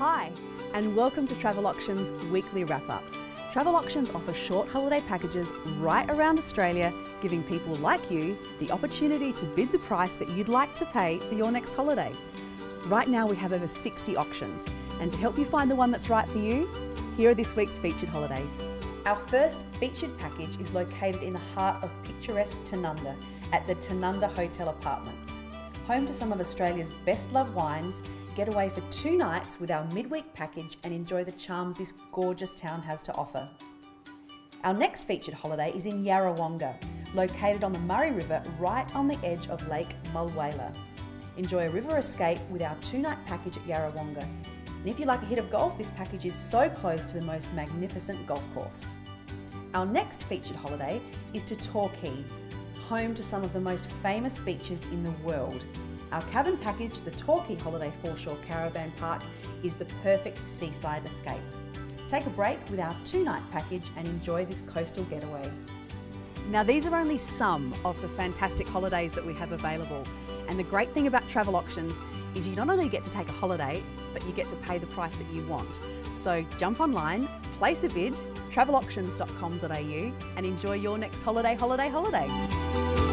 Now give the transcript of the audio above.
Hi, and welcome to Travel Auctions weekly wrap up. Travel Auctions offer short holiday packages right around Australia, giving people like you the opportunity to bid the price that you'd like to pay for your next holiday. Right now, we have over 60 auctions, and to help you find the one that's right for you, here are this week's featured holidays. Our first featured package is located in the heart of picturesque Tanunda at the Tanunda Hotel Apartments. Home to some of Australia's best loved wines, get away for two nights with our midweek package and enjoy the charms this gorgeous town has to offer. Our next featured holiday is in Yarrawonga, located on the Murray River right on the edge of Lake Mulwala. Enjoy a river escape with our two night package at Yarrawonga. And if you like a hit of golf, this package is so close to the most magnificent golf course. Our next featured holiday is to Torquay, home to some of the most famous beaches in the world. Our cabin package, the Torquay Holiday Foreshore Caravan Park, is the perfect seaside escape. Take a break with our two night package and enjoy this coastal getaway. Now, these are only some of the fantastic holidays that we have available. And the great thing about travel auctions is you not only get to take a holiday, but you get to pay the price that you want. So jump online, place a bid, travelauctions.com.au, and enjoy your next holiday, holiday, holiday.